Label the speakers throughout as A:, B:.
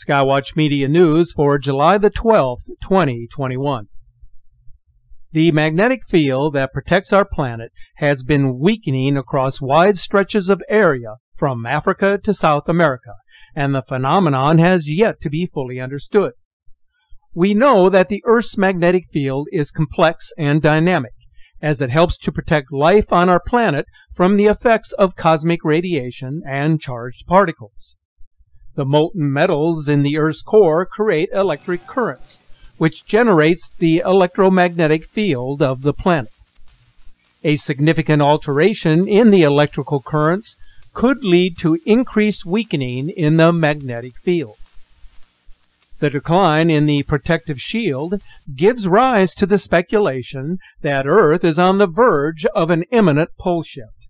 A: Skywatch Media News for July the 12th, 2021. The magnetic field that protects our planet has been weakening across wide stretches of area from Africa to South America, and the phenomenon has yet to be fully understood. We know that the Earth's magnetic field is complex and dynamic, as it helps to protect life on our planet from the effects of cosmic radiation and charged particles. The molten metals in the Earth's core create electric currents, which generates the electromagnetic field of the planet. A significant alteration in the electrical currents could lead to increased weakening in the magnetic field. The decline in the protective shield gives rise to the speculation that Earth is on the verge of an imminent pole shift.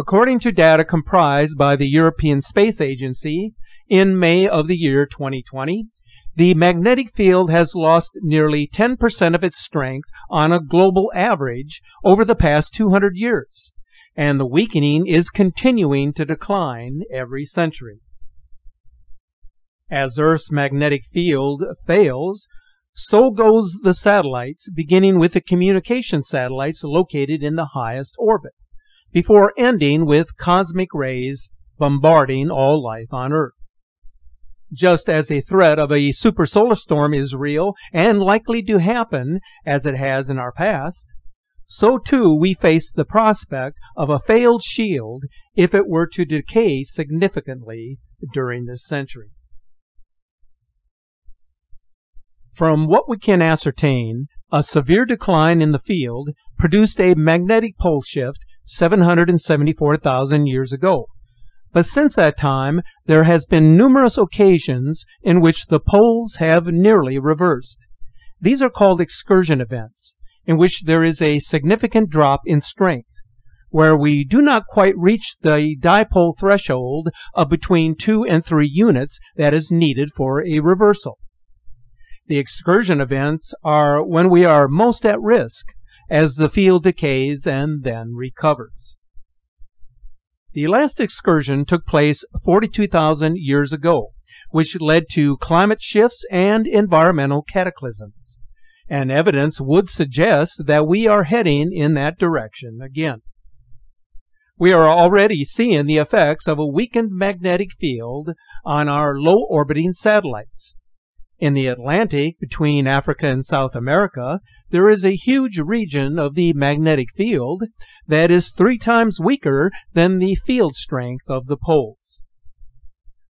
A: According to data comprised by the European Space Agency in May of the year 2020, the magnetic field has lost nearly 10% of its strength on a global average over the past 200 years, and the weakening is continuing to decline every century. As Earth's magnetic field fails, so goes the satellites, beginning with the communication satellites located in the highest orbit before ending with cosmic rays bombarding all life on Earth. Just as a threat of a super solar storm is real and likely to happen, as it has in our past, so too we face the prospect of a failed shield if it were to decay significantly during this century. From what we can ascertain, a severe decline in the field produced a magnetic pole shift 774,000 years ago. But since that time, there has been numerous occasions in which the poles have nearly reversed. These are called excursion events, in which there is a significant drop in strength, where we do not quite reach the dipole threshold of between 2 and 3 units that is needed for a reversal. The excursion events are when we are most at risk, as the field decays and then recovers. The last excursion took place 42,000 years ago, which led to climate shifts and environmental cataclysms. And evidence would suggest that we are heading in that direction again. We are already seeing the effects of a weakened magnetic field on our low orbiting satellites. In the Atlantic, between Africa and South America, there is a huge region of the magnetic field that is three times weaker than the field strength of the poles.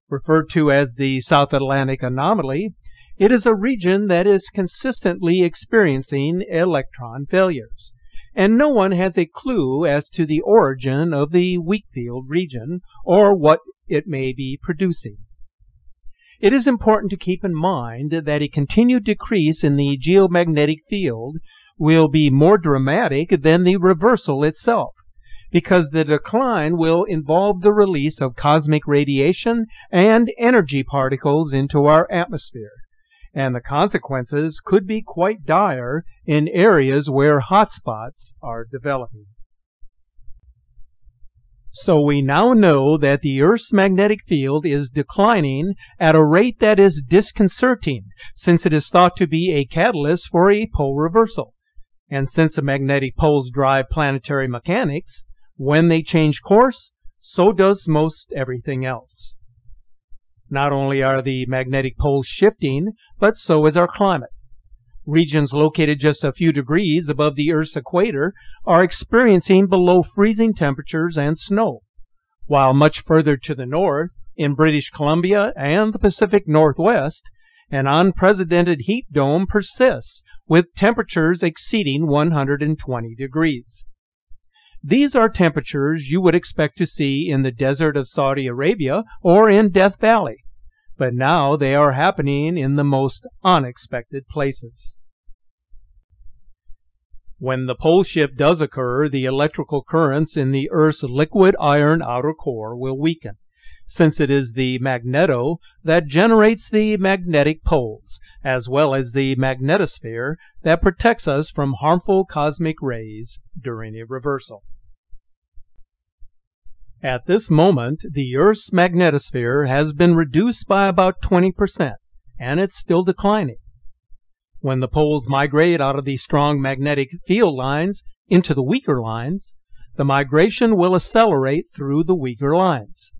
A: Referred to as the South Atlantic anomaly, it is a region that is consistently experiencing electron failures, and no one has a clue as to the origin of the weak field region or what it may be producing. It is important to keep in mind that a continued decrease in the geomagnetic field will be more dramatic than the reversal itself, because the decline will involve the release of cosmic radiation and energy particles into our atmosphere, and the consequences could be quite dire in areas where hotspots are developing. So we now know that the Earth's magnetic field is declining at a rate that is disconcerting, since it is thought to be a catalyst for a pole reversal. And since the magnetic poles drive planetary mechanics, when they change course, so does most everything else. Not only are the magnetic poles shifting, but so is our climate. Regions located just a few degrees above the Earth's equator are experiencing below freezing temperatures and snow, while much further to the north, in British Columbia and the Pacific Northwest, an unprecedented heat dome persists with temperatures exceeding 120 degrees. These are temperatures you would expect to see in the desert of Saudi Arabia or in Death Valley, but now they are happening in the most unexpected places. When the pole shift does occur, the electrical currents in the Earth's liquid iron outer core will weaken, since it is the magneto that generates the magnetic poles, as well as the magnetosphere that protects us from harmful cosmic rays during a reversal. At this moment, the Earth's magnetosphere has been reduced by about 20%, and it's still declining. When the poles migrate out of the strong magnetic field lines into the weaker lines, the migration will accelerate through the weaker lines.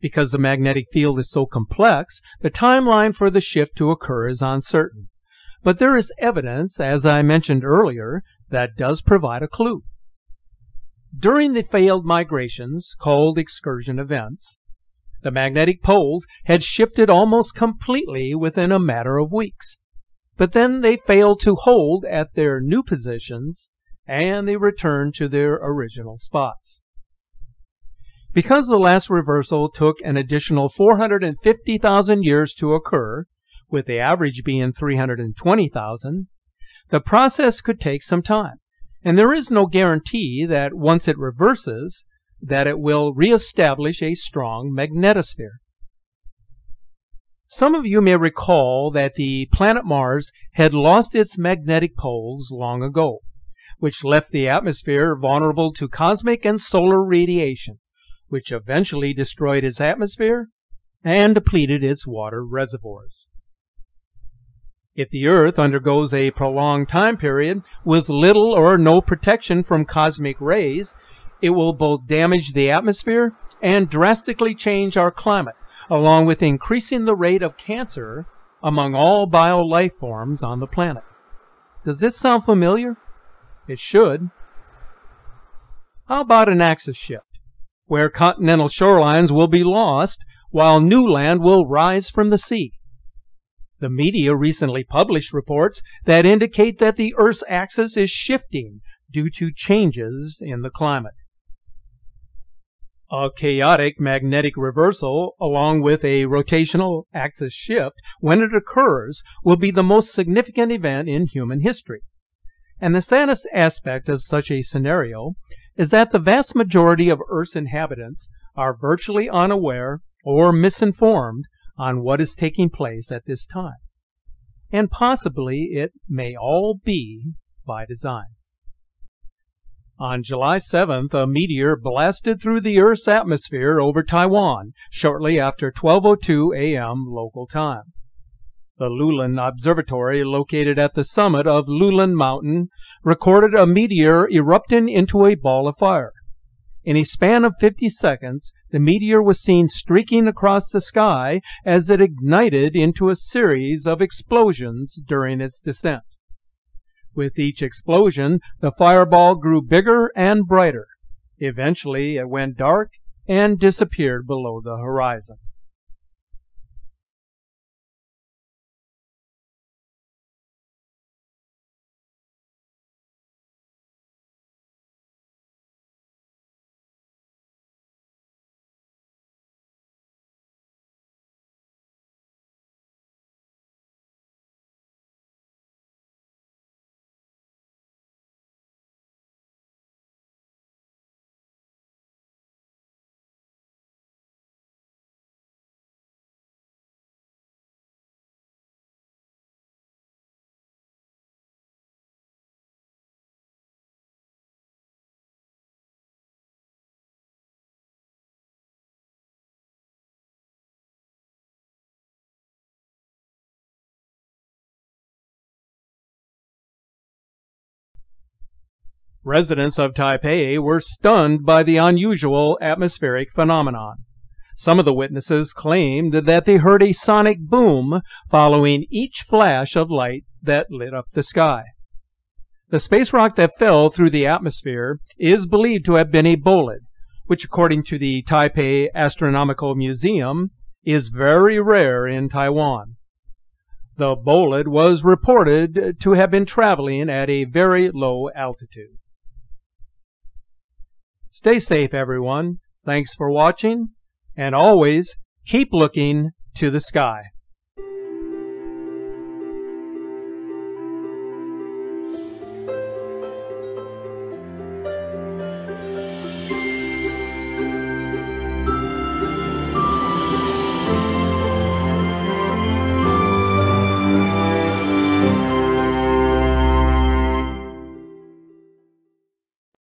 A: Because the magnetic field is so complex, the timeline for the shift to occur is uncertain. But there is evidence, as I mentioned earlier, that does provide a clue. During the failed migrations, called excursion events, the magnetic poles had shifted almost completely within a matter of weeks. But then they failed to hold at their new positions and they returned to their original spots. Because the last reversal took an additional 450,000 years to occur, with the average being 320,000, the process could take some time. And there is no guarantee that once it reverses, that it will reestablish a strong magnetosphere. Some of you may recall that the planet Mars had lost its magnetic poles long ago, which left the atmosphere vulnerable to cosmic and solar radiation, which eventually destroyed its atmosphere and depleted its water reservoirs. If the Earth undergoes a prolonged time period with little or no protection from cosmic rays, it will both damage the atmosphere and drastically change our climate, along with increasing the rate of cancer among all bio life forms on the planet. Does this sound familiar? It should. How about an axis shift, where continental shorelines will be lost while new land will rise from the sea? The media recently published reports that indicate that the Earth's axis is shifting due to changes in the climate. A chaotic magnetic reversal, along with a rotational axis shift, when it occurs, will be the most significant event in human history. And the saddest aspect of such a scenario is that the vast majority of Earth's inhabitants are virtually unaware or misinformed on what is taking place at this time. And possibly it may all be by design. On July 7th, a meteor blasted through the Earth's atmosphere over Taiwan shortly after 12:02 a.m. local time. The Lulin Observatory, located at the summit of Lulin Mountain, recorded a meteor erupting into a ball of fire. In a span of 50 seconds, the meteor was seen streaking across the sky as it ignited into a series of explosions during its descent. With each explosion, the fireball grew bigger and brighter. Eventually, it went dark and disappeared below the horizon. Residents of Taipei were stunned by the unusual atmospheric phenomenon. Some of the witnesses claimed that they heard a sonic boom following each flash of light that lit up the sky. The space rock that fell through the atmosphere is believed to have been a bolide, which according to the Taipei Astronomical Museum is very rare in Taiwan. The bolide was reported to have been traveling at a very low altitude. Stay safe, everyone. Thanks for watching, and always keep looking to the sky.